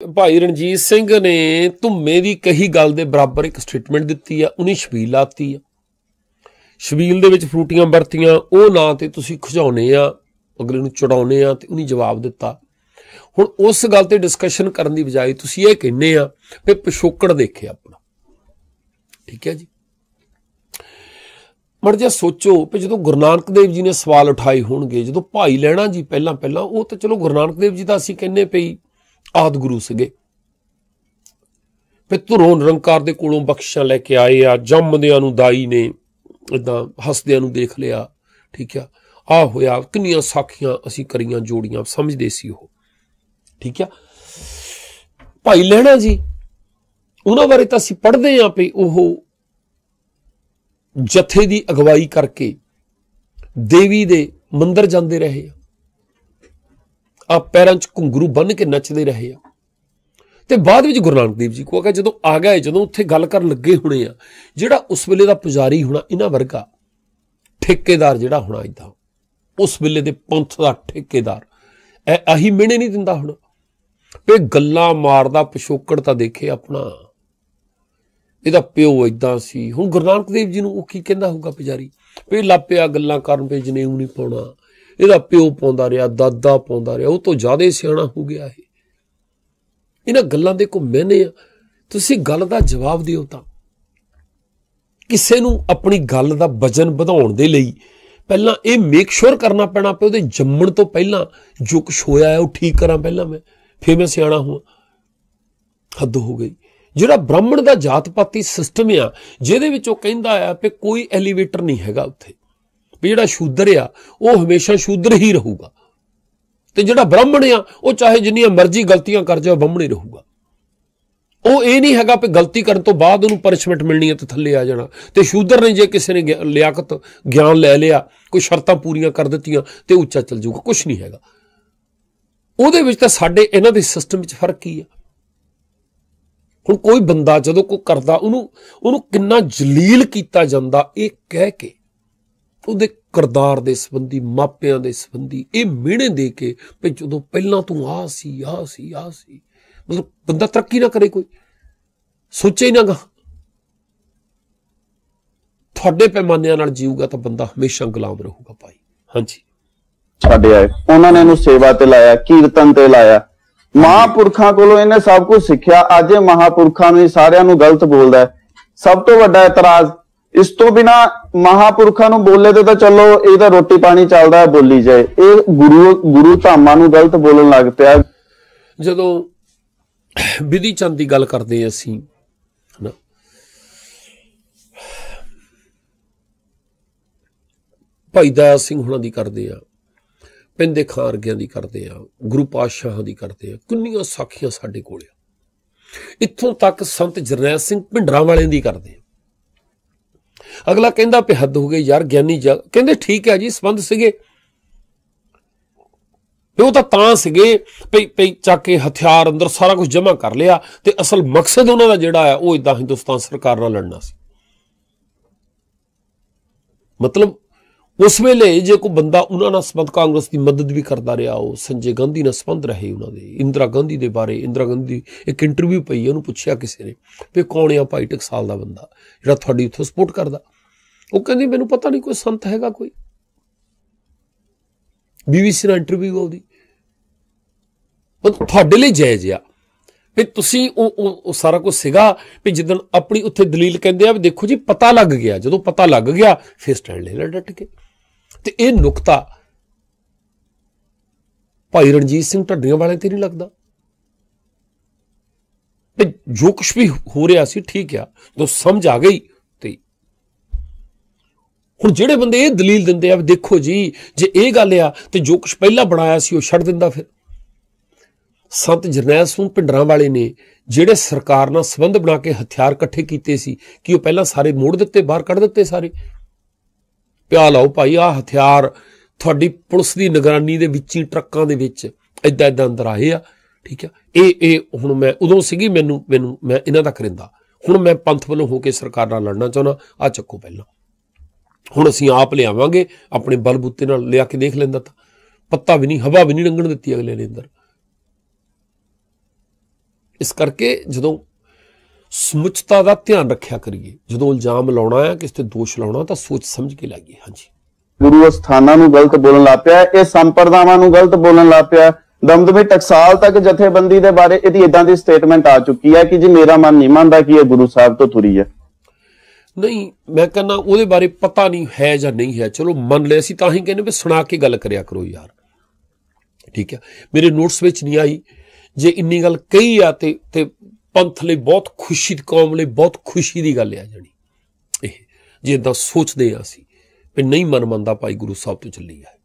ਭਾਈ ਰਣਜੀਤ ਸਿੰਘ ਨੇ ਧੁੰਮੇ ਦੀ ਕਹੀ ਗੱਲ ਦੇ ਬਰਾਬਰ ਇੱਕ ਸਟੇਟਮੈਂਟ ਦਿੱਤੀ ਆ, ਉਹਨੇ ਛਬੀਲ ਲਾਤੀ ਆ। ਛਬੀਲ ਦੇ ਵਿੱਚ ਫਰੂਟੀਆਂ ਵਰਤੀਆਂ, ਉਹ ਨਾਂ ਤੇ ਤੁਸੀਂ ਖੁਜਾਉਨੇ ਆ, ਅਗਲੇ ਨੂੰ ਚੜਾਉਨੇ ਆ ਤੇ ਉਹਨੇ ਜਵਾਬ ਦਿੱਤਾ। ਹੁਣ ਉਸ ਗੱਲ ਤੇ ਡਿਸਕਸ਼ਨ ਕਰਨ ਦੀ ਬਜਾਏ ਤੁਸੀਂ ਇਹ ਕਹਿੰਨੇ ਆ ਵੀ ਪਿਛੋਕੜ ਦੇਖੇ ਆਪਣਾ। ਠੀਕ ਹੈ ਜੀ? ਮੜ ਜਾ ਸੋਚੋ ਕਿ ਜਦੋਂ ਗੁਰੂ ਨਾਨਕ ਦੇਵ ਜੀ ਨੇ ਸਵਾਲ ਉਠਾਏ ਹੋਣਗੇ, ਜਦੋਂ ਭਾਈ ਲੈਣਾ ਜੀ ਪਹਿਲਾਂ ਪਹਿਲਾਂ ਉਹ ਤਾਂ ਚਲੋ ਗੁਰੂ ਨਾਨਕ ਦੇਵ ਜੀ ਦਾ ਅਸੀਂ ਕਹਿੰਨੇ ਪਈ ਆਦ ਗੁਰੂ ਸੀਗੇ। ਫਿਰ ਧੁਰੋਂ ਨਿਰੰਕਾਰ ਦੇ ਕੋਲੋਂ ਬਖਸ਼ਾਂ ਲੈ ਕੇ ਆਏ ਆ, ਜੰਮਦਿਆਂ ਨੂੰ ਦਾਈ ਨੇ ਇਦਾਂ ਹੱਸਦਿਆਂ ਨੂੰ ਦੇਖ ਲਿਆ, ਠੀਕ ਆ। ਆ ਹੋਇਆ, ਕਿੰਨੀਆਂ ਸਾਖੀਆਂ ਅਸੀਂ ਕਰੀਆਂ ਜੋੜੀਆਂ, ਸਮਝਦੇ ਸੀ ਉਹ, ਠੀਕ ਆ। ਭਾਈ ਲੈਣਾ ਜੀ, ਉਹਨਾਂ ਬਾਰੇ ਤਾਂ ਅਸੀਂ ਪੜ੍ਹਦੇ ਆਂ ਪਈ ਉਹ ਜਥੇ ਦੀ ਅਗਵਾਈ ਕਰਕੇ ਦੇਵੀ ਦੇ ਮੰਦਰ ਜਾਂਦੇ ਰਹੇ ਆ ਪੈਰਾਂ 'ਚ ਘੁੰਗਰੂ ਬੰਨ ਕੇ ਨੱਚਦੇ ਰਹੇ ਆ। ਤੇ ਬਾਅਦ ਵਿੱਚ ਗੁਰੂ ਨਾਨਕ ਦੇਵ ਜੀ ਕੋ ਅਗਾ ਜਦੋਂ ਆ ਗਏ ਜਦੋਂ ਉੱਥੇ ਗੱਲ ਕਰਨ ਲੱਗੇ ਹੋਣੇ ਆ, ਜਿਹੜਾ ਉਸ ਵੇਲੇ ਦਾ ਪੁਜਾਰੀ ਹੋਣਾ ਇਹਨਾਂ ਵਰਗਾ, ਠੇਕੇਦਾਰ ਜਿਹੜਾ ਹੋਣਾ ਇਦਾਂ ਉਸ ਵੇਲੇ ਦੇ ਪੰਥ ਦਾ ਠੇਕੇਦਾਰ, ਐ ਆਹੀ ਮਿਹਣੇ ਨਹੀਂ ਦਿੰਦਾ ਹੁਣ। ਇਹ ਗੱਲਾਂ ਮਾਰਦਾ, ਪਿਛੋਕੜ ਤਾਂ ਦੇਖੇ ਆਪਣਾ। ਇਹਦਾ ਪਿਓ ਇਦਾਂ ਸੀ। ਹੁਣ ਗੁਰੂ ਨਾਨਕ ਦੇਵ ਜੀ ਨੂੰ ਉਹ ਕੀ ਕਹਿੰਦਾ ਹੋਊਗਾ ਪੁਜਾਰੀ? ਵੀ ਲਾਪਿਆ ਗੱਲਾਂ ਕਰਨ ਪੇ ਜਨੇਊ ਨਹੀਂ ਪਾਉਣਾ। ਇਹਦਾ ਪਿਓ ਪਾਉਂਦਾ ਰਿਹਾ, ਦਾਦਾ ਪਾਉਂਦਾ ਰਿਹਾ, ਉਹ ਤੋਂ ਜ਼ਿਆਦਾ ਸਿਆਣਾ ਹੋ ਗਿਆ ਇਹ। ਇਹਨਾਂ ਗੱਲਾਂ ਦੇ ਕੋ ਮੈਨੇ ਆ। ਤੁਸੀਂ ਗੱਲ ਦਾ ਜਵਾਬ ਦਿਓ ਤਾਂ। ਕਿਸੇ ਨੂੰ ਆਪਣੀ ਗੱਲ ਦਾ ਵਜਨ ਵਧਾਉਣ ਦੇ ਲਈ ਪਹਿਲਾਂ ਇਹ ਮੇਕ ਸ਼ੋਰ ਕਰਨਾ ਪੈਣਾ ਪਿਆ, ਉਹਦੇ ਜੰਮਣ ਤੋਂ ਪਹਿਲਾਂ ਜੋ ਕੁਛ ਹੋਇਆ ਹੈ, ਉਹ ਠੀਕ ਕਰਾਂ ਪਹਿਲਾਂ ਮੈਂ, ਫਿਰ ਮੈਂ ਸਿਆਣਾ ਹਾਂ ਹੱਦ ਹੋ ਗਈ। ਜਿਹੜਾ ਬ੍ਰਾਹਮਣ ਦਾ ਜਾਤ ਪਾਤੀ ਸਿਸਟਮ ਆ, ਜਿਹਦੇ ਵਿੱਚ ਉਹ ਕਹਿੰਦਾ ਆ ਕਿ ਕੋਈ ਐਲੀਵੇਟਰ ਨਹੀਂ ਹੈਗਾ ਉੱਥੇ। ਵੀ ਜਿਹੜਾ ਸ਼ੂਦਰ ਆ, ਉਹ ਹਮੇਸ਼ਾ ਸ਼ੂਦਰ ਹੀ ਰਹੂਗਾ। ਤੇ ਜਿਹੜਾ ਬ੍ਰਾਹਮਣ ਆ, ਉਹ ਚਾਹੇ ਜਿੰਨੀਆਂ ਮਰਜ਼ੀ ਗਲਤੀਆਂ ਕਰ ਜਾਵੇ ਬ੍ਰਾਹਮਣ ਹੀ ਰਹੂਗਾ। ਉਹ ਇਹ ਨਹੀਂ ਹੈਗਾ ਕਿ ਗਲਤੀ ਕਰਨ ਤੋਂ ਬਾਅਦ ਉਹਨੂੰ ਪਨਿਸ਼ਮੈਂਟ ਮਿਲਣੀ ਹੈ ਤੇ ਥੱਲੇ ਆ ਜਾਣਾ। ਤੇ ਸ਼ੂਦਰ ਨੇ ਜੇ ਕਿਸੇ ਨੇ ਲਿਆਕਤ, ਗਿਆਨ ਲੈ ਲਿਆ, ਕੋਈ ਸ਼ਰਤਾਂ ਪੂਰੀਆਂ ਕਰ ਦਿੱਤੀਆਂ, ਤੇ ਉੱਚਾ ਚੱਲ ਜਾਊਗਾ ਕੁਝ ਨਹੀਂ ਹੈਗਾ। ਉਹਦੇ ਵਿੱਚ ਤਾਂ ਸਾਡੇ, ਇਹਨਾਂ ਦੇ ਸਿਸਟਮ ਵਿੱਚ ਫ਼ਰਕ ਕੀ ਆ? ਹੁਣ ਕੋਈ ਬੰਦਾ ਜਦੋਂ ਕੋਈ ਕਰਦਾ, ਉਹਨੂੰ ਉਹਨੂੰ ਕਿੰਨਾ ਜਲੀਲ ਕੀਤਾ ਜਾਂਦਾ, ਇਹ ਕਹਿ ਕੇ ਉਹਦੇ ਕਰਦਾਰ ਦੇ ਸੰਬੰਧੀ, ਮਾਪਿਆਂ ਦੇ ਸੰਬੰਧੀ, ਇਹ ਮਿਹਣੇ ਦੇ ਕੇ ਵੀ ਜਦੋਂ ਪਹਿਲਾਂ ਤੂੰ ਆ ਸੀ ਆ ਸੀ ਆ ਸੀ, ਮਤਲਬ ਬੰਦਾ ਤਰੱਕੀ ਨਾ ਕਰੇ ਕੋਈ। ਸੋਚੇ ਹੀ ਨਾ ਗਾ। ਤੁਹਾਡੇ ਪੈਮਾਨਿਆਂ ਨਾਲ ਜੀਊਗਾ ਤਾਂ ਬੰਦਾ ਹਮੇਸ਼ਾ ਗੁਲਾਮ ਰਹੂਗਾ ਭਾਈ। ਹਾਂਜੀ। ਛੱਡ ਆਏ। ਉਹਨਾਂ ਨੇ ਇਹਨੂੰ ਸੇਵਾ ਤੇ ਲਾਇਆ, ਕੀਰਤਨ ਤੇ ਲਾਇਆ। ਮਹਾਪੁਰਖਾਂ ਕੋਲੋਂ ਇਹਨੇ ਸਭ ਕੁਝ ਸਿੱਖਿਆ। ਅੱਜ ਇਹ ਮਹਾਪੁਰਖਾਂ ਨੂੰ ਸਾਰਿਆਂ ਨੂੰ ਗਲਤ ਬੋਲਦਾ ਹੈ। ਸਭ ਤੋਂ ਵੱਡਾ ਇਤਰਾਜ਼ ਇਸ ਤੋਂ ਬਿਨਾ ਮਹਾਪੁਰਖਾਂ ਨੂੰ ਬੋਲੇ ਤੇ ਤਾਂ ਚਲੋ, ਇਹ ਤਾਂ ਰੋਟੀ ਪਾਣੀ ਚੱਲਦਾ ਬੋਲੀ ਜਾਏ। ਇਹ ਗੁਰੂ ਗੁਰੂ ਧਾਮਾਂ ਨੂੰ ਗਲਤ ਬੋਲਣ ਲੱਗ ਪਿਆ। ਜਦੋਂ ਵਿਧੀ ਚੰਦ ਦੀ ਗੱਲ ਕਰਦੇ ਹਾਂ ਅਸੀਂ, ਹਨਾ। ਭਾਈ ਦਇਆ ਸਿੰਘ ਹੁਣਾਂ ਦੀ ਕਰਦੇ ਆ ਪਿੰਦੇ ਖਾਰਗਿਆਂ ਦੀ ਕਰਦੇ ਆ ਗੁਰੂ ਪਾਤਸ਼ਾਹਾਂ ਦੀ ਕਰਦੇ ਆ ਕਿੰਨੀਆਂ ਸਾਖੀਆਂ ਸਾਡੇ ਕੋਲ ਆ। ਇੱਥੋਂ ਤੱਕ ਸੰਤ ਜਰਨੈਲ ਸਿੰਘ ਭਿੰਡਰਾਂ ਵਾਲਿਆਂ ਦੀ ਕਰਦੇ ਆ ਅਗਲਾ ਕਹਿੰਦਾ ਪੇ ਹੱਦ ਹੋ ਗਈ ਯਾਰ, ਗਿਆਨੀ ਕਹਿੰਦੇ ਠੀਕ ਹੈ ਜੀ, ਸੰਬੰਧ ਸੀਗੇ। ਉਹ ਤਾਂ ਤਾਂ ਸੀਗੇ ਪਈ ਪਈ ਚੱਕ ਕੇ ਹਥਿਆਰ ਅੰਦਰ ਸਾਰਾ ਕੁਝ ਜਮ੍ਹਾਂ ਕਰ ਲਿਆ ਤੇ ਅਸਲ ਮਕਸਦ ਉਹਨਾਂ ਦਾ ਜਿਹੜਾ ਆ ਉਹ ਇਦਾਂ ਹਿੰਦੁਸਤਾਨ ਸਰਕਾਰ ਨਾਲ ਲੜਨਾ ਸੀ। ਮਤਲਬ ਉਸ ਵੇਲੇ ਜੇ ਕੋਈ ਬੰਦਾ ਉਹਨਾਂ ਨਾਲ ਸੰਬੰਧ ਕਾਂਗਰਸ ਦੀ ਮਦਦ ਵੀ ਕਰਦਾ ਰਿਹਾ ਉਹ, ਸੰਜੇ ਗਾਂਧੀ ਨਾਲ ਸੰਬੰਧ ਰਹੇ ਉਹਨਾਂ ਦੇ, ਇੰਦਰਾ ਗਾਂਧੀ ਦੇ ਬਾਰੇ, ਇੰਦਰਾ ਗਾਂਧੀ ਇੱਕ ਇੰਟਰਵਿਊ ਪਈ ਉਹਨੂੰ ਪੁੱਛਿਆ ਕਿਸੇ ਨੇ ਵੀ ਕੌਣ ਆ ਭਾਈ ਟਕਸਾਲ ਦਾ ਬੰਦਾ ਜਿਹੜਾ ਤੁਹਾਡੀ ਉੱਥੇ ਸਪੋਰਟ ਕਰਦਾ। ਉਹ ਕਹਿੰਦੀ, ਮੈਨੂੰ ਪਤਾ ਨਹੀਂ ਕੋਈ ਸੰਤ ਹੈਗਾ ਕੋਈ। ਬੀਬੀਸੀ ਨਾਲ ਇੰਟਰਵਿਊ ਉਹਦੀ। ਉਹ ਤੁਹਾਡੇ ਲਈ ਜਾਇਜ਼ ਆ ਵੀ ਤੁਸੀਂ ਉਹ ਉਹ ਸਾਰਾ ਕੁਝ ਸੀਗਾ ਵੀ ਜਦੋਂ ਆਪਣੀ ਉੱਥੇ ਦਲੀਲ ਕਹਿੰਦੇ ਆ ਵੀ ਦੇਖੋ ਜੀ, ਪਤਾ ਲੱਗ ਗਿਆ, ਜਦੋਂ ਪਤਾ ਲੱਗ ਗਿਆ, ਫਿਰ ਸਟੈਂਡ ਲੈ ਲੈ ਡਟ ਕੇ। ਤੇ ਇਹ ਨੁਕਤਾ ਭਾਈ ਰਣਜੀਤ ਸਿੰਘ ਢੱਡੀਆਂ ਵਾਲੇ ਤੇ ਨਹੀਂ ਲੱਗਦਾ। ਤੇ ਜੋ ਕੁਝ ਵੀ ਹੋ ਰਿਹਾ ਸੀ ਠੀਕ ਆ, ਜਦੋਂ ਸਮਝ ਆ ਗਈ ਤੇ ਹੁਣ ਜਿਹੜੇ ਬੰਦੇ ਇਹ ਦਲੀਲ ਦਿੰਦੇ ਆ ਵੀ ਦੇਖੋ ਜੀ, ਜੇ ਇਹ ਗੱਲ ਆ ਤੇ ਜੋ ਕੁਝ ਪਹਿਲਾਂ ਬਣਾਇਆ ਸੀ ਉਹ ਛੱਡ ਦਿੰਦਾ ਫਿਰ। ਸੰਤ ਜਰਨੈਲ ਸਿੰਘ ਪਿੰਡਰਾਂ ਵਾਲੇ ਨੇ ਜਿਹੜੇ ਸਰਕਾਰ ਨਾਲ ਸੰਬੰਧ ਬਣਾ ਕੇ ਹਥਿਆਰ ਇਕੱਠੇ ਕੀਤੇ ਸੀ, ਕਿ ਉਹ ਪਹਿਲਾਂ ਸਾਰੇ ਮੋੜ ਦਿੱਤੇ, ਬਾਹਰ ਕੱਢ ਦਿੱਤੇ ਸਾਰੇ। ਪਿਆ ਲਓ ਭਾਈ ਆ ਹਥਿਆਰ ਤੁਹਾਡੀ ਪੁਲਿਸ ਦੀ ਨਿਗਰਾਨੀ ਦੇ ਵਿੱਚ ਹੀ, ਟਰੱਕਾਂ ਦੇ ਵਿੱਚ ਐਦਾਂ ਐਦਾਂ ਅੰਦਰ ਆਏ ਆ, ਠੀਕ ਆ? ਇਹ ਇਹ ਹੁਣ ਮੈਂ ਉਦੋਂ ਸੀਗੀ, ਮੈਨੂੰ ਮੈਨੂੰ, ਮੈਂ ਇਹਨਾਂ ਦਾ ਕਰਿੰਦਾ ਹੁਣ ਮੈਂ ਪੰਥ ਵੱਲੋਂ ਹੋ ਕੇ ਸਰਕਾਰ ਨਾਲ ਲੜਨਾ ਚਾਹੁੰਦਾ, ਆ ਚੱਕੋ ਪਹਿਲਾਂ। ਹੁਣ ਅਸੀਂ ਆਪ ਲਿਆਵਾਂਗੇ, ਆਪਣੇ ਬਲਬੂਤੇ ਨਾਲ ਲਿਆ ਕੇ ਦੇਖ ਲੈਂਦਾ ਤਾਂ। ਪੱਤਾ ਵੀ ਨਹੀਂ, ਹਵਾ ਵੀ ਨਹੀਂ ਲੰਘਣ ਦਿੱਤੀ ਅਗਲੇ ਨੇ ਅੰਦਰ। ਇਸ ਕਰਕੇ ਜਦੋਂ ਸਮੁੱਚਤਾ ਦਾ ਧਿਆਨ ਰੱਖਿਆ ਕਰੀਏ। ਜਦੋਂ ਇਲਜ਼ਾਮ ਲਾਉਣਾ ਹੈ ਕਿਸੇ ਤੇ ਦੋਸ਼ ਲਾਉਣਾ ਤਾਂ ਸੋਚ ਸਮਝ ਕੇ ਲਾਈਏ। ਹਾਂਜੀ। ਗੁਰੂ ਅਸਥਾਨਾਂ ਨੂੰ ਗਲਤ ਬੋਲਣ ਲੱਗ ਪਿਆ ਇਹ ਸੰਪਰਦਾਵਾਂ ਨੂੰ ਗਲਤ ਬੋਲਣ ਲੱਗ ਪਿਆ ਦਮਦਮੀ ਟਕਸਾਲ ਤੱਕ ਜਥੇਬੰਦੀ ਦੇ ਬਾਰੇ ਇਹਦੀ ਇਦਾਂ ਦੀ ਸਟੇਟਮੈਂਟ ਆ ਚੁੱਕੀ ਹੈ ਕਿ ਜੀ ਮੇਰਾ ਮਨ ਨਹੀਂ ਮੰਨਦਾ ਕਿ ਇਹ ਗੁਰੂ ਸਾਹਿਬ ਤੋਂ ਤੁਰੀ ਹੈ। ਨਹੀਂ ਮੈਂ ਕਹਿੰਦਾ ਉਹਦੇ ਬਾਰੇ ਪਤਾ ਨਹੀਂ ਹੈ ਜਾਂ ਨਹੀਂ ਹੈ। ਚਲੋ ਮੰਨ ਲਿਆ ਸੀ ਤਾਂ ਹੀ ਕਹਿੰਦੇ ਵੀ ਸੁਣਾ ਕੇ ਗੱਲ ਕਰਿਆ ਕਰੋ ਯਾਰ। ਠੀਕ ਹੈ? ਮੇਰੇ ਨੋਟਸ ਵਿੱਚ ਨਹੀਂ ਆਈ। ਜੇ ਇੰਨੀ ਗੱਲ ਕਹੀ ਆ ਤੇ ਤੇ ਪੰਥ ਲਈ ਬਹੁਤ ਖੁਸ਼ੀ ਦੀ ਕੌਮ ਲਈ ਬਹੁਤ ਖੁਸ਼ੀ ਦੀ ਗੱਲ ਆ ਜਾਣੀ ਇਹ ਜੇ ਇਦਾਂ ਸੋਚਦੇ ਆ ਅਸੀਂ ਵੀ ਨਹੀਂ ਮਨ ਮੰਨਦਾ ਭਾਈ ਗੁਰੂ ਸਾਹਿਬ ਤੋਂ ਚੱਲੀ ਆ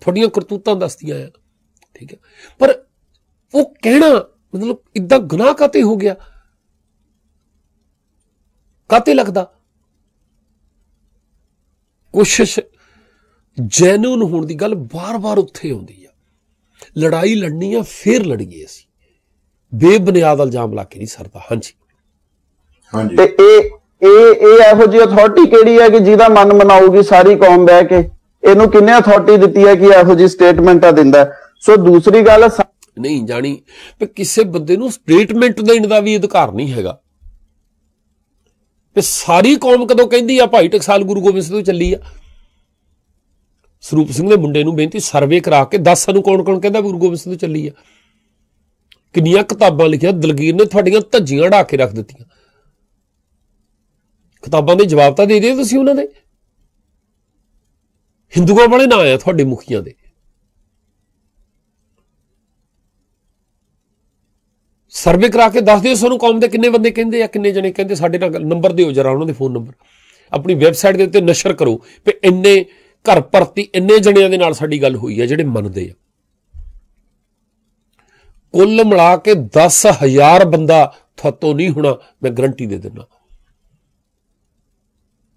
ਤੁਹਾਡੀਆਂ ਕਰਤੂਤਾਂ ਦੱਸਦੀਆਂ ਆ, ਠੀਕ ਹੈ ਪਰ ਉਹ ਕਹਿਣਾ ਮਤਲਬ ਇਦਾਂ ਗੁਨਾਹ ਕਾਤੇ ਹੋ ਗਿਆ? ਕਾਤੇ ਲੱਗਦਾ? ਕੋਸ਼ਿਸ਼ ਜੈਨੂਨ ਹੋਣ ਦੀ ਗੱਲ ਬਾਰ-ਬਾਰ ਉੱਥੇ ਆਉਂਦੀ ਆ। ਲੜਾਈ ਲੜਨੀ ਆ, ਫੇਰ ਲੜੀਏ ਅਸੀਂ। ਬੇਬੁਨਿਆਦ ਇਲਜ਼ਾਮ ਲਾ ਕੇ ਨਹੀਂ ਸਰਦਾ। ਹਾਂਜੀ। ਹਾਂਜੀ। ਤੇ ਇਹ ਇਹ ਇਹ ਇਹੋ ਜਿਹੀ ਅਥਾਰਟੀ ਕਿਹੜੀ ਹੈ ਕਿ ਜਿਹਦਾ ਮਨ ਮਨਾਊਗੀ ਸਾਰੀ ਕੌਮ ਬਹਿ ਕੇ? ਇਹਨੂੰ ਕਿੰਨੇ ਅਥਾਰਟੀ ਦਿੱਤੀ ਹੈ ਕਿ ਇਹੋ ਜਿਹੀ ਸਟੇਟਮੈਂਟਾਂ ਦਿੰਦਾ? ਸੋ ਦੂਸਰੀ ਗੱਲ ਨਹੀਂ ਜਾਣੀ ਕਿ ਕਿਸੇ ਬੰਦੇ ਨੂੰ ਸਟੇਟਮੈਂਟ ਦੇਣ ਦਾ ਵੀ ਅਧਿਕਾਰ ਨਹੀਂ ਹੈਗਾ। ਤੇ ਸਾਰੀ ਕੌਮ ਕਦੋਂ ਕਹਿੰਦੀ ਆ ਭਾਈ ਟਕਸਾਲ ਗੁਰੂ ਗੋਬਿੰਦ ਸਿੰਘ ਤੋਂ ਚੱਲੀ ਆ? ਸਰੂਪ ਸਿੰਘ ਦੇ ਮੁੰਡੇ ਨੂੰ ਬੇਨਤੀ ਸਰਵੇ ਕਰਾ ਕੇ ਦੱਸ ਸਾਨੂੰ ਕੌਣ ਕੌਣ ਕਹਿੰਦਾ ਗੁਰੂ ਗੋਬਿੰਦ ਸਿੰਘ ਤੋਂ ਚੱਲੀ ਆ। ਕਿੰਨੀਆਂ ਕਿਤਾਬਾਂ ਲਿਖੀਆਂ, ਦਲਗੀਰ ਨੇ ਤੁਹਾਡੀਆਂ ਧੱਜੀਆਂ ਢਾ ਕੇ ਰੱਖ ਦਿੱਤੀਆਂ। ਕਿਤਾਬਾਂ ਦੇ ਜਵਾਬ ਤਾਂ ਦੇ ਦਿਓ ਤੁਸੀਂ ਉਹਨਾਂ ਦੇ। ਹਿੰਦੂਆਂ ਵਾਲੇ ਨਾ ਆਇਆ ਤੁਹਾਡੇ ਮੁਖੀਆਂ ਦੇ। ਸਰਵੇ ਕਰਾ ਕੇ ਦੱਸ ਦਿਓ ਸਾਨੂੰ ਕੌਮ ਦੇ ਕਿੰਨੇ ਬੰਦੇ ਕਹਿੰਦੇ ਆ, ਕਿੰਨੇ ਜਣੇ ਕਹਿੰਦੇ, ਸਾਡੇ ਨਾਲ ਨੰਬਰ ਦਿਓ ਜਰਾ ਉਹਨਾਂ ਦੇ ਫੋਨ ਨੰਬਰ। ਆਪਣੀ ਵੈਬਸਾਈਟ ਦੇ ਉੱਤੇ ਨਸ਼ਰ ਕਰੋ ਵੀ ਇੰਨੇ ਘਰ ਭਰਤੀ ਇੰਨੇ ਜਣਿਆਂ ਦੇ ਨਾਲ ਸਾਡੀ ਗੱਲ ਹੋਈ ਆ ਜਿਹੜੇ ਮੰਨਦੇ ਆ। ਕੁੱਲ ਮਿਲਾ ਕੇ 10000 ਬੰਦਾ ਥੱਤੋਂ ਨਹੀਂ ਹੋਣਾ, ਮੈਂ ਗਰੰਟੀ ਦੇ ਦਿੰਦਾ।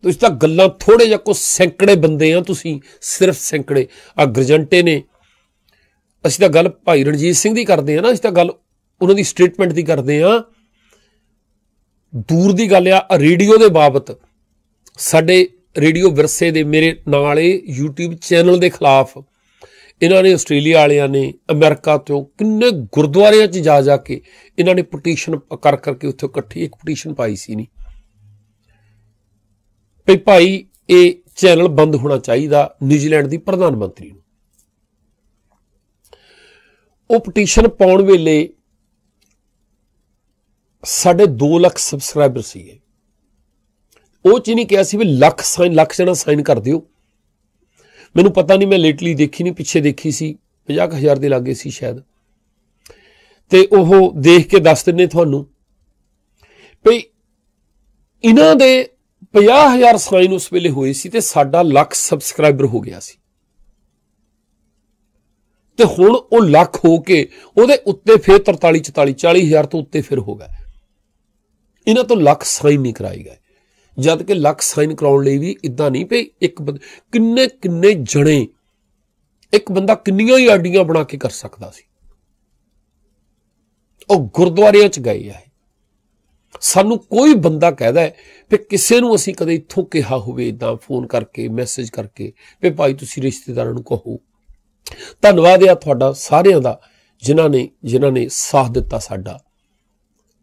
ਤੁਸੀਂ ਤਾਂ ਗੱਲਾਂ ਥੋੜੇ ਜਿਹਾ ਕੋ ਸੈਂਕੜੇ ਬੰਦੇ ਆ ਤੁਸੀਂ, ਸਿਰਫ ਸੈਂਕੜੇ। ਆ ਗਰਜੰਟੇ ਨੇ, ਅਸੀਂ ਤਾਂ ਗੱਲ ਭਾਈ ਰਣਜੀਤ ਸਿੰਘ ਦੀ ਕਰਦੇ ਆ ਨਾ, ਅਸੀਂ ਤਾਂ ਗੱਲ ਉਹਨਾਂ ਦੀ ਸਟੇਟਮੈਂਟ ਦੀ ਕਰਦੇ ਆ। ਦੂਰ ਦੀ ਗੱਲ ਆ ਰੇਡੀਓ ਦੇ ਬਾਬਤ। ਸਾਡੇ ਰੇਡੀਓ ਵਿਰਸੇ ਦੇ ਮੇਰੇ ਨਾਲੇ YouTube ਚੈਨਲ ਦੇ ਖਿਲਾਫ ਇਹਨਾਂ ਨੇ ਆਸਟ੍ਰੇਲੀਆ ਵਾਲਿਆਂ ਨੇ, ਅਮਰੀਕਾ ਤੋਂ ਕਿੰਨੇ ਗੁਰਦੁਆਰਿਆਂ 'ਚ ਜਾ ਜਾ ਕੇ ਇਹਨਾਂ ਨੇ ਪਟੀਸ਼ਨ ਕਰ ਕਰਕੇ ਉੱਥੇ ਇਕੱਠੀ ਇੱਕ ਪਟੀਸ਼ਨ ਪਾਈ ਸੀ ਨਹੀਂ ਵੀ ਭਾਈ, ਇਹ ਚੈਨਲ ਬੰਦ ਹੋਣਾ ਚਾਹੀਦਾ ਨਿਊਜ਼ੀਲੈਂਡ ਦੀ ਪ੍ਰਧਾਨ ਮੰਤਰੀ ਨੂੰ। ਉਹ ਪਟੀਸ਼ਨ ਪਾਉਣ ਵੇਲੇ ਸਾਡੇ 2 ਲੱਖ ਸਬਸਕ੍ਰਾਈਬਰ ਸੀਗੇ। ਉਹ ਚ ਨਹੀਂ ਕਿਹਾ ਸੀ ਵੀ ਲੱਖ ਸਾਈਨ ਲੱਖ ਜਣਾ ਸਾਈਨ ਕਰ ਦਿਓ। ਮੈਨੂੰ ਪਤਾ ਨਹੀਂ, ਮੈਂ ਲੇਟਲੀ ਦੇਖੀ ਨਹੀਂ, ਪਿੱਛੇ ਦੇਖੀ ਸੀ 50000 ਦੇ ਲਾਗੇ ਸੀ ਸ਼ਾਇਦ। ਤੇ ਉਹ ਦੇਖ ਕੇ ਦੱਸ ਦਿੰਨੇ ਤੁਹਾਨੂੰ ਵੀ ਇਹਨਾਂ ਦੇ 50000 ਸਾਈਨ ਉਸ ਵੇਲੇ ਹੋਏ ਸੀ ਤੇ ਸਾਡਾ ਲੱਖ ਸਬਸਕ੍ਰਾਈਬਰ ਹੋ ਗਿਆ ਸੀ। ਤੇ ਹੁਣ ਉਹ ਲੱਖ ਹੋ ਕੇ ਉਹਦੇ ਉੱਤੇ ਫੇਰ 43 44 40000 ਤੋਂ ਉੱਤੇ ਫਿਰ ਹੋ ਗਿਆ। ਇਹਨਾਂ ਤੋਂ ਲੱਖ ਸਾਈਨ ਨਹੀਂ ਕਰਾਈ ਗਏ। ਜਦ ਕਿ ਲੱਖ ਸਾਈਨ ਕਰਾਉਣ ਲਈ ਵੀ ਇਦਾਂ ਨਹੀਂ ਪਈ ਇੱਕ ਕਿੰਨੇ ਕਿੰਨੇ ਜਣੇ ਇੱਕ ਬੰਦਾ ਕਿੰਨੀਆਂ ਹੀ ਆਡੀਆਂ ਬਣਾ ਕੇ ਕਰ ਸਕਦਾ ਸੀ। ਉਹ ਗੁਰਦੁਆਰਿਆਂ 'ਚ ਗਏ ਆ ਸਾਨੂੰ ਕੋਈ ਬੰਦਾ ਕਹਦਾ ਕਿ ਕਿਸੇ ਨੂੰ ਅਸੀਂ ਕਦੇ ਇੱਥੋਂ ਕਿਹਾ ਹੋਵੇ ਇਦਾਂ ਫੋਨ ਕਰਕੇ, ਮੈਸੇਜ ਕਰਕੇ ਵੀ ਭਾਈ ਤੁਸੀਂ ਰਿਸ਼ਤੇਦਾਰਾਂ ਨੂੰ ਕਹੋ। ਧੰਨਵਾਦ ਆ ਤੁਹਾਡਾ ਸਾਰਿਆਂ ਦਾ ਜਿਨ੍ਹਾਂ ਨੇ ਜਿਨ੍ਹਾਂ ਨੇ ਸਾਥ ਦਿੱਤਾ ਸਾਡਾ।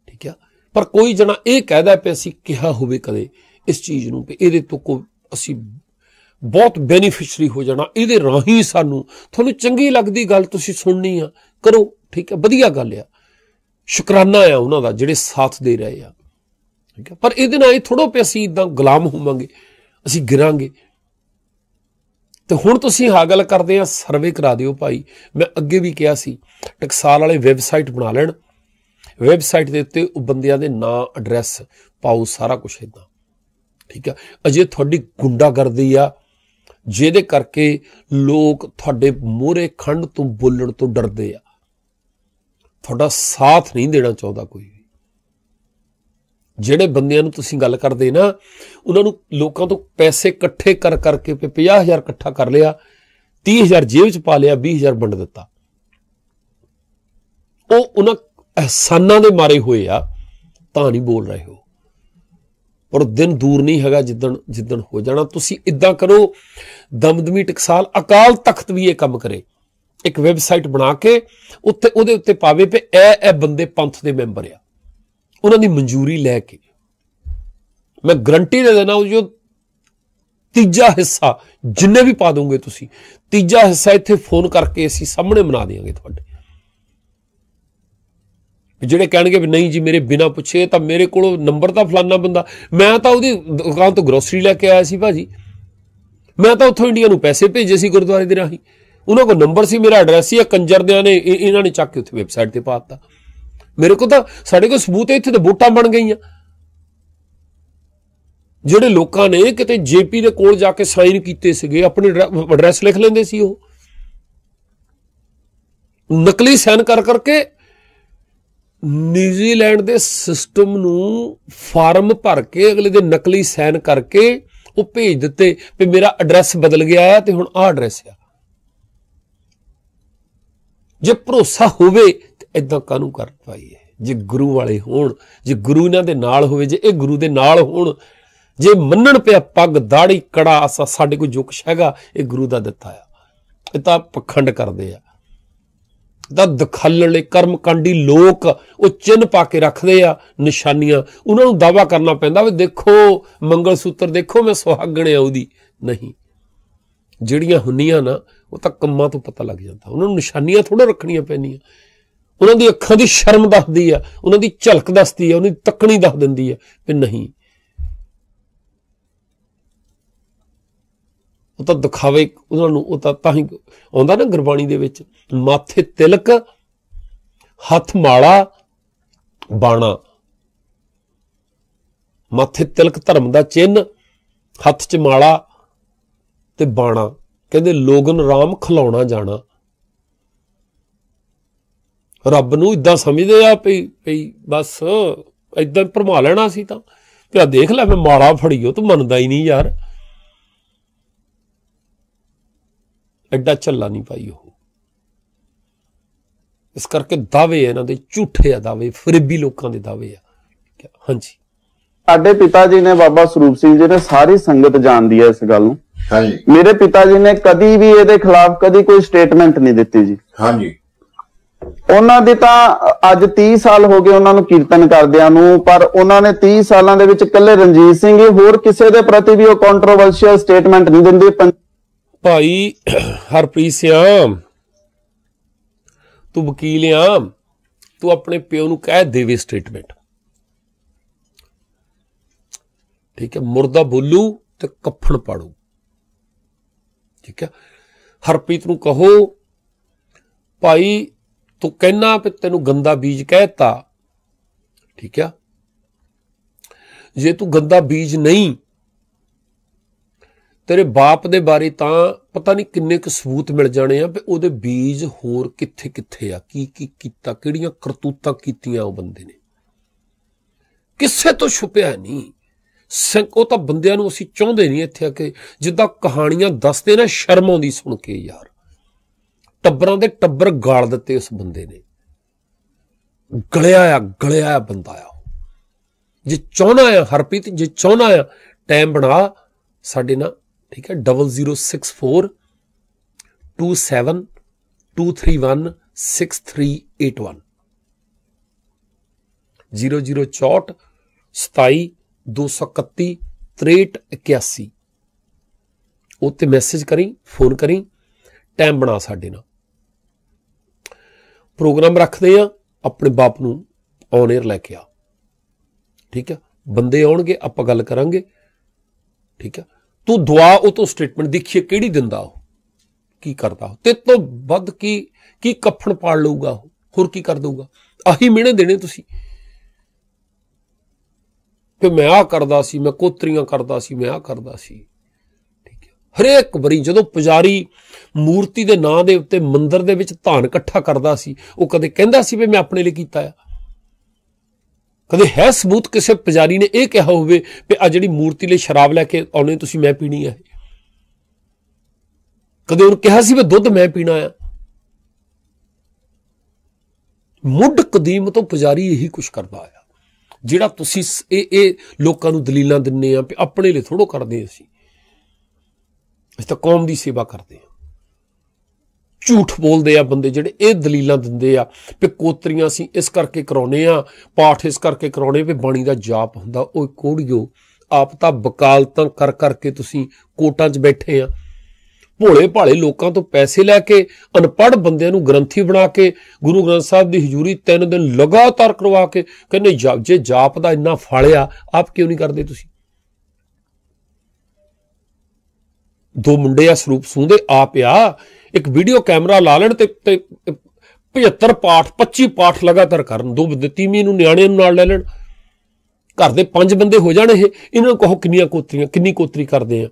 ਠੀਕ ਆ? ਪਰ ਕੋਈ ਜਣਾ ਇਹ ਕਹਿਦਾ ਪਿਆ ਅਸੀਂ ਕਿਹਾ ਹੋਵੇ ਕਦੇ ਇਸ ਚੀਜ਼ ਨੂੰ ਕਿ ਇਹਦੇ ਤੋਂ ਕੋ ਅਸੀਂ ਬਹੁਤ ਬੈਨੀਫਿਸ਼ਰੀ ਹੋ ਜਾਣਾ, ਇਹਦੇ ਰਾਹੀਂ ਸਾਨੂੰ, ਤੁਹਾਨੂੰ ਚੰਗੀ ਲੱਗਦੀ ਗੱਲ ਤੁਸੀਂ ਸੁਣਨੀ ਆ, ਕਰੋ, ਠੀਕ ਹੈ, ਵਧੀਆ ਗੱਲ ਆ। ਸ਼ੁਕਰਾਨਾ ਆ ਉਹਨਾਂ ਦਾ ਜਿਹੜੇ ਸਾਥ ਦੇ ਰਹੇ ਆ, ਠੀਕ ਹੈ। ਪਰ ਇਹਦੇ ਨਾਲ ਇਹ ਥੋੜੋ ਪਿਆ ਅਸੀਂ ਇਦਾਂ ਗੁਲਾਮ ਹੋਵਾਂਗੇ, ਅਸੀਂ ਗਿਰਾਂਗੇ। ਤੇ ਹੁਣ ਤੁਸੀਂ ਹਾਂ ਗੱਲ ਕਰਦੇ ਆ, ਸਰਵੇ ਕਰਾ ਦਿਓ ਭਾਈ। ਮੈਂ ਅੱਗੇ ਵੀ ਕਿਹਾ ਸੀ, ਟਕਸਾਲ ਵਾਲੇ ਵੈਬਸਾਈਟ ਬਣਾ ਲੈਣ। ਵੈਬਸਾਈਟ ਦੇ ਉੱਤੇ ਉਹ ਬੰਦਿਆਂ ਦੇ ਨਾਂ ਐਡਰੈਸ ਪਾਓ, ਸਾਰਾ ਕੁਝ ਇਦਾਂ ਠੀਕ ਆ? ਅਜੇ ਤੁਹਾਡੀ ਗੁੰਡਾਗਰਦੀ ਆ, ਜਿਹਦੇ ਕਰਕੇ ਲੋਕ ਤੁਹਾਡੇ ਮੂਹਰੇ ਖੰਡ ਤੋਂ ਬੋਲਣ ਤੋਂ ਡਰਦੇ ਆ। ਤੁਹਾਡਾ ਸਾਥ ਨਹੀਂ ਦੇਣਾ ਚਾਹੁੰਦਾ ਕੋਈ ਵੀ। ਜਿਹੜੇ ਬੰਦਿਆਂ ਨੂੰ ਤੁਸੀਂ ਗੱਲ ਕਰਦੇ ਨਾ, ਉਹਨਾਂ ਨੂੰ ਲੋਕਾਂ ਤੋਂ ਪੈਸੇ ਇਕੱਠੇ ਕਰ ਕਰਕੇ 50000 ਇਕੱਠਾ ਕਰ ਲਿਆ 30000 ਜੇਬ 'ਚ ਪਾ ਲਿਆ 20000 ਵੰਡ ਦਿੱਤਾ। ਉਹ ਉਹਨਾਂ ਅਹਿਸਾਨਾਂ ਦੇ ਮਾਰੇ ਹੋਏ ਆ, ਤਾਂ ਨਹੀਂ ਬੋਲ ਰਹੇ ਹੋ। ਪਰ ਦਿਨ ਦੂਰ ਨਹੀਂ ਹੈਗਾ ਜਿੱਦਣ ਜਿੱਦਣ ਹੋ ਜਾਣਾ। ਤੁਸੀਂ ਇਦਾਂ ਕਰੋ, ਦਮਦਮੀ ਟਕਸਾਲ ਅਕਾਲ ਤਖਤ ਵੀ ਇਹ ਕੰਮ ਕਰੇ। ਇੱਕ ਵੈਬਸਾਈਟ ਬਣਾ ਕੇ ਉੱਤੇ ਉਹਦੇ ਉੱਤੇ ਪਾਵੇ ਕਿ ਇਹ ਇਹ ਬੰਦੇ ਪੰਥ ਦੇ ਮੈਂਬਰ ਆ। ਉਹਨਾਂ ਦੀ ਮਨਜ਼ੂਰੀ ਲੈ ਕੇ। ਮੈਂ ਗਰੰਟੀ ਦੇ ਦੇਣਾ ਉਹ ਜੋ ਤੀਜਾ ਹਿੱਸਾ ਜਿੰਨੇ ਵੀ ਪਾ ਦੋਗੇ ਤੁਸੀਂ, ਤੀਜਾ ਹਿੱਸਾ ਇੱਥੇ ਫੋਨ ਕਰਕੇ ਅਸੀਂ ਸਾਹਮਣੇ ਬਣਾ ਦੇਵਾਂਗੇ ਤੁਹਾਡੇ। ਜਿਹੜੇ ਕਹਿਣਗੇ ਵੀ ਨਹੀਂ ਜੀ, ਮੇਰੇ ਬਿਨਾ ਪੁੱਛੇ, ਤਾਂ ਮੇਰੇ ਕੋਲ ਨੰਬਰ ਤਾਂ ਫਲਾਨਾ ਬੰਦਾ। ਮੈਂ ਤਾਂ ਉਹਦੀ ਦੁਕਾਨ ਤੋਂ ਗਰੋਸਰੀ ਲੈ ਕੇ ਆਇਆ ਸੀ ਭਾਜੀ। ਮੈਂ ਤਾਂ ਉੱਥੋਂ ਇੰਡੀਆ ਨੂੰ ਪੈਸੇ ਭੇਜੇ ਸੀ ਗੁਰਦੁਆਰੇ ਦੇ ਰਾਹੀਂ। ਉਹਨਾਂ ਕੋਲ ਨੰਬਰ ਸੀ, ਮੇਰਾ ਐਡਰੈਸ ਸੀ ਕੰਜਰ ਦਿਆਂ ਨੇ ਇਹਨਾਂ ਨੇ ਚੱਕ ਕੇ ਉੱਥੇ ਵੈਬਸਾਈਟ ਤੇ ਪਾਤਾ। ਮੇਰੇ ਕੋਲ ਤਾਂ ਸਾਡੇ ਕੋਲ ਸਬੂਤ ਹੈ ਇੱਥੇ ਤਾਂ ਵੋਟਾਂ ਬਣ ਗਈਆਂ। ਜਿਹੜੇ ਲੋਕਾਂ ਨੇ ਕਿਤੇ ਜੇਪੀ ਦੇ ਕੋਲ ਜਾ ਕੇ ਸਾਈਨ ਕੀਤੇ ਸੀਗੇ, ਆਪਣੇ ਐਡਰੈਸ ਲਿਖ ਲੈਂਦੇ ਸੀ ਉਹ। ਨਕਲੀ ਸਾਈਨ ਕਰ ਕਰਕੇ ਨਿਊਜ਼ੀਲੈਂਡ ਦੇ ਸਿਸਟਮ ਨੂੰ ਫਾਰਮ ਭਰ ਕੇ ਅਗਲੇ ਦੇ ਨਕਲੀ ਸਾਈਨ ਕਰਕੇ ਉਹ ਭੇਜ ਦਿੱਤੇ ਵੀ ਮੇਰਾ ਐਡਰੈਸ ਬਦਲ ਗਿਆ ਹੈ ਤੇ ਹੁਣ ਆਹ ਐਡਰੈਸ ਆ। ਜੇ ਭਰੋਸਾ ਹੋਵੇ ਤੇ ਇਦਾਂ ਕਾਹਨੂੰ ਕਰ ਪਾਈਏ? ਜੇ ਗੁਰੂ ਵਾਲੇ ਹੋਣ, ਜੇ ਗੁਰੂ ਇਹਨਾਂ ਦੇ ਨਾਲ ਹੋਵੇ, ਜੇ ਇਹ ਗੁਰੂ ਦੇ ਨਾਲ ਹੋਣ, ਜੇ ਮੰਨਣ ਪਿਆ ਪੱਗ ਦਾੜੀ ਕੜਾ ਸਾਡੇ ਕੋਈ ਜੁਕਸ਼ ਹੈਗਾ, ਇਹ ਗੁਰੂ ਦਾ ਦਿੱਤਾ ਆ। ਇਹ ਤਾਂ ਪਖੰਡ ਕਰਦੇ ਆ। ਦਾ ਦਖਲਣ ਲਈ ਕਰਮਕਾਂਡੀ ਲੋਕ ਉਹ ਚਿੰਨ ਪਾ ਕੇ ਰੱਖਦੇ ਆ ਨਿਸ਼ਾਨੀਆਂ। ਉਹਨਾਂ ਨੂੰ ਦਾਵਾ ਕਰਨਾ ਪੈਂਦਾ ਵੀ ਦੇਖੋ ਮੰਗਲ ਸੂਤਰ ਦੇਖੋ, ਮੈਂ ਸੁਹਾਗਣ ਆ ਉਹਦੀ। ਨਹੀਂ। ਜਿਹੜੀਆਂ ਹੁੰਨੀਆਂ ਨਾ, ਉਹ ਤਾਂ ਕੰਮਾਂ ਤੋਂ ਪਤਾ ਲੱਗ ਜਾਂਦਾ। ਉਹਨਾਂ ਨੂੰ ਨਿਸ਼ਾਨੀਆਂ ਥੋੜਾ ਰੱਖਣੀਆਂ ਪੈਣੀਆਂ ਉਹਨਾਂ ਦੀ ਅੱਖਾਂ ਦੀ ਸ਼ਰਮ ਦੱਸਦੀ ਆ, ਉਹਨਾਂ ਦੀ ਝਲਕ ਦੱਸਦੀ ਆ, ਉਹਨਾਂ ਦੀ ਤੱਕਣੀ ਦੱਸ ਦਿੰਦੀ ਆ ਵੀ ਨਹੀਂ। ਉਹ ਤਾਂ ਦਿਖਾਵੇ, ਉਹਨਾਂ ਨੂੰ ਉਹ ਤਾਂ ਤਾਂ ਹੀ ਆਉਂਦਾ ਨਾ ਗੁਰਬਾਣੀ ਦੇ ਵਿੱਚ, ਮਾਥੇ ਤਿਲਕ, ਹੱਥ ਮਾਲਾ, ਬਾਣਾ। ਮਾਥੇ ਤਿਲਕ ਧਰਮ ਦਾ ਚਿੰਨ ਹੱਥ 'ਚ ਮਾਲਾ ਤੇ ਬਾਣਾ। ਕਹਿੰਦੇ ਲੋਗਨ ਰਾਮ ਖਲਾਉਣਾ ਜਾਣਾ। ਰੱਬ ਨੂੰ ਇਦਾਂ ਸਮਝਦੇ ਆ ਪਈ ਪਈ ਬਸ ਇਦਾਂ ਭਰਮਾ ਲੈਣਾ ਸੀ ਤਾਂ। ਪਿਆ ਦੇਖ ਲੈ ਮੈਂ ਮਾਲਾ ਫੜੀਓ, ਤੂੰ ਮੰਨਦਾ ਹੀ ਨਹੀਂ ਯਾਰ। ਐਡਾ ਝੱਲਾ ਨਹੀਂ ਪਾਈ ਉਹ। ਇਸ ਕਰਕੇ ਦਾਅਵੇ ਇਹਨਾਂ ਦੇ ਝੂਠੇ ਆ ਦਾਅਵੇ ਫਰੇਬੀ ਲੋਕਾਂ ਦੇ ਦਾਅਵੇ ਆ। ਹਾਂਜੀ। ਸਾਡੇ ਪਿਤਾ ਜੀ ਨੇ ਬਾਬਾ ਸਰੂਪ ਸਿੰਘ ਜੀ ਨੇ ਸਾਰੀ ਸੰਗਤ ਜਾਣਦੀ ਹੈ ਇਸ ਗੱਲ ਨੂੰ। ਹਾਂਜੀ। ਮੇਰੇ ਪਿਤਾ ਜੀ ਨੇ ਕਦੀ ਵੀ ਇਹਦੇ ਖਿਲਾਫ ਕਦੀ ਕੋਈ ਸਟੇਟਮੈਂਟ ਨਹੀਂ ਦਿੱਤੀ ਜੀ। ਹਾਂਜੀ। ਉਹਨਾਂ ਦੇ ਤਾਂ ਅੱਜ 30 ਸਾਲ ਹੋ ਗਏ ਉਹਨਾਂ ਨੂੰ ਕੀਰਤਨ ਕਰਦਿਆਂ ਨੂੰ ਪਰ ਉਹਨਾਂ ਨੇ 30 ਸਾਲਾਂ ਦੇ ਵਿੱਚ ਇਕੱਲੇ ਰਣਜੀਤ ਸਿੰਘ ਹੀ ਹੋਰ ਕਿਸੇ ਦੇ ਪ੍ਰਤੀ ਵੀ ਉਹ ਕੰਟਰੋਵਰਸ਼ੀਅਲ ਸਟੇਟਮੈਂਟ ਨਹੀਂ ਦਿੰਦੇ। ਭਾਈ ਹਰਪ੍ਰੀਤ ਸਿਆਮ, ਤੂੰ ਵਕੀਲ ਆ, ਤੂੰ ਆਪਣੇ ਪਿਓ ਨੂੰ ਕਹਿ ਦੇਵੇ ਸਟੇਟਮੈਂਟ। ਠੀਕ ਹੈ, ਮੁਰਦਾ ਬੋਲੂ ਤੇ ਕਫਣ ਪਾੜੂ। ਠੀਕ ਹੈ, ਹਰਪ੍ਰੀਤ ਨੂੰ ਕਹੋ, ਭਾਈ ਤੂੰ ਕਹਿਣਾ ਕਿ ਤੈਨੂੰ ਗੰਦਾ ਬੀਜ ਕਹਿਤਾ। ਠੀਕ ਹੈ, ਜੇ ਤੂੰ ਗੰਦਾ ਬੀਜ ਨਹੀਂ ਤੇਰੇ ਬਾਪ ਦੇ ਬਾਰੇ ਤਾਂ ਪਤਾ ਨਹੀਂ ਕਿੰਨੇ ਕੁ ਸਬੂਤ ਮਿਲ ਜਾਣੇ ਆ ਵੀ ਉਹਦੇ ਬੀਜ ਹੋਰ ਕਿੱਥੇ ਕਿੱਥੇ ਆ, ਕੀ ਕੀ ਕੀਤਾ, ਕਿਹੜੀਆਂ ਕਰਤੂਤਾਂ ਕੀਤੀਆਂ ਉਹ ਬੰਦੇ ਨੇ। ਕਿਸੇ ਤੋਂ ਛੁਪਿਆ ਨਹੀਂ। ਉਹ ਤਾਂ ਬੰਦਿਆਂ ਨੂੰ ਅਸੀਂ ਚਾਹੁੰਦੇ ਨਹੀਂ ਇੱਥੇ ਆ ਕੇ ਜਿੱਦਾਂ ਕਹਾਣੀਆਂ ਦੱਸਦੇ ਨਾ ਸ਼ਰਮ ਆਉਂਦੀ ਸੁਣ ਕੇ ਯਾਰ। ਟੱਬਰਾਂ ਦੇ ਟੱਬਰ ਗਾਲ ਦਿੱਤੇ ਉਸ ਬੰਦੇ ਨੇ। ਗਲਿਆ ਆ ਗਲਿਆ ਆ ਬੰਦਾ ਆ ਜੇ ਚਾਹਣਾ ਆ ਹਰਪ੍ਰੀਤ, ਜੇ ਚਾਹਣਾ ਆ, ਟਾਈਮ ਬਣਾ ਸਾਡੇ ਨਾਲ ਠੀਕ ਹੈ 0064 27 231 6381 0064 27 231 6381 ਉੱਤੇ ਮੈਸੇਜ ਕਰੀ ਫੋਨ ਕਰੀ ਟਾਈਮ ਬਣਾ ਸਾਡੇ ਨਾਲ। ਪ੍ਰੋਗਰਾਮ ਰੱਖਦੇ ਆ ਆਪਣੇ ਬਾਪ ਨੂੰ ਔਨ 에ਅਰ ਲੈ ਕੇ ਆ। ਠੀਕ ਹੈ, ਬੰਦੇ ਆਉਣਗੇ, ਆਪਾਂ ਗੱਲ ਕਰਾਂਗੇ। ਠੀਕ ਹੈ ਤੂੰ ਦੁਆ ਉਹ ਤੋਂ ਸਟੇਟਮੈਂਟ ਦੇਖੀਏ ਕਿਹੜੀ ਦਿੰਦਾ ਉਹ? ਕੀ ਕਰਦਾ ਤੇ ਤੋਂ ਵੱਧ ਕੀ ਕੀ ਕਫਣ ਪਾੜ ਲਊਗਾ ਉਹ? ਹੋਰ ਕੀ ਕਰ ਦਊਗਾ? ਆਹੀ ਮਿਹਣੇ ਦੇਣੇ ਤੁਸੀਂ। ਕਿ ਮੈਂ ਆ ਕਰਦਾ ਸੀ, ਮੈਂ ਕੋਤਰੀਆਂ ਕਰਦਾ ਸੀ, ਮੈਂ ਆ ਕਰਦਾ ਸੀ। ਠੀਕ ਹੈ। ਹਰੇਕ ਵਾਰੀ ਜਦੋਂ ਪੁਜਾਰੀ ਮੂਰਤੀ ਦੇ ਨਾਂ ਦੇ ਉੱਤੇ ਮੰਦਰ ਦੇ ਵਿੱਚ ਧਾਨ ਇਕੱਠਾ ਕਰਦਾ ਸੀ, ਉਹ ਕਦੇ ਕਹਿੰਦਾ ਸੀ ਵੀ ਮੈਂ ਆਪਣੇ ਲਈ ਕੀਤਾ ਆ? ਕਦੇ ਹੈ ਸਬੂਤ ਕਿਸੇ ਪੁਜਾਰੀ ਨੇ ਇਹ ਕਿਹਾ ਹੋਵੇ ਕਿ ਆ ਜਿਹੜੀ ਮੂਰਤੀ ਲਈ ਸ਼ਰਾਬ ਲੈ ਕੇ ਆਉਣੇ, ਤੁਸੀਂ ਮੈਂ ਪੀਣੀ ਹੈ ਕਦੇ ਉਹਨੂੰ ਕਿਹਾ ਸੀ ਵੀ ਦੁੱਧ ਮੈਂ ਪੀਣਾ ਆ? ਮੁੱਢ ਕਦੀਮ ਤੋਂ ਪੁਜਾਰੀ ਇਹੀ ਕੁਝ ਕਰਦਾ ਆ। ਜਿਹੜਾ ਤੁਸੀਂ ਇਹ ਇਹ ਲੋਕਾਂ ਨੂੰ ਦਲੀਲਾਂ ਦਿੰਨੇ ਆ ਕਿ ਆਪਣੇ ਲਈ ਥੋੜੋ ਕਰਦੇ ਅਸੀਂ। ਅਸੀਂ ਤਾਂ ਕੌਮ ਦੀ ਸੇਵਾ ਕਰਦੇ ਆ। ਝੂਠ ਬੋਲਦੇ ਆ ਬੰਦੇ ਜਿਹੜੇ ਇਹ ਦਲੀਲਾਂ ਦਿੰਦੇ ਆ ਕਿ ਕੋਤਰੀਆਂ ਅਸੀਂ ਇਸ ਕਰਕੇ ਕਰਾਉਨੇ ਆ, ਪਾਠ ਇਸ ਕਰਕੇ ਕਰਾਉਣੇ ਵੀ ਬਾਣੀ ਦਾ ਜਾਪ ਹੁੰਦਾ ਉਹ ਕੋੜਿਓ, ਆਪ ਤਾਂ ਵਕਾਲਤਾਂ ਕਰ ਕਰਕੇ ਤੁਸੀਂ ਕੋਟਾਂ 'ਚ ਬੈਠੇ ਆ। ਭੋਲੇ ਭਾਲੇ ਲੋਕਾਂ ਤੋਂ ਪੈਸੇ ਲੈ ਕੇ, ਅਨਪੜ੍ਹ ਬੰਦਿਆਂ ਨੂੰ ਗ੍ਰੰਥੀ ਬਣਾ ਕੇ, ਗੁਰੂ ਗ੍ਰੰਥ ਸਾਹਿਬ ਦੀ ਹਜ਼ੂਰੀ ਤਿੰਨ ਦਿਨ ਲਗਾਤਾਰ ਕਰਵਾ ਕੇ, ਕਹਿੰਦੇ ਜੇ ਜਾਪ ਦਾ ਇੰਨਾ ਫਾਲਿਆ, ਆਪ ਕਿਉਂ ਨਹੀਂ ਕਰਦੇ ਤੁਸੀਂ? ਦੋ ਮੁੰਡੇ ਆ ਸਰੂਪ ਸੂੰਦੇ ਆਪ ਆ ਇੱਕ ਵੀਡੀਓ ਕੈਮਰਾ ਲਾ ਲੈਣ ਤੇ 75 ਪਾਠ 25 ਪਾਠ ਲਗਾਤਾਰ ਕਰਨ ਦੋ ਬੰਦੇ ਤੀਵੀਂ ਨੂੰ, ਨਿਆਣਿਆਂ ਨੂੰ ਨਾਲ ਲੈ ਲੈਣ। ਘਰ ਦੇ ਪੰਜ ਬੰਦੇ ਹੋ ਜਾਣ ਇਹ। ਇਹਨਾਂ ਨੂੰ ਕਹੋ ਕਿੰਨੀਆਂ ਕੋਤਰੀਆਂ, ਕਿੰਨੀ ਕੋਤਰੀ ਕਰਦੇ ਆ।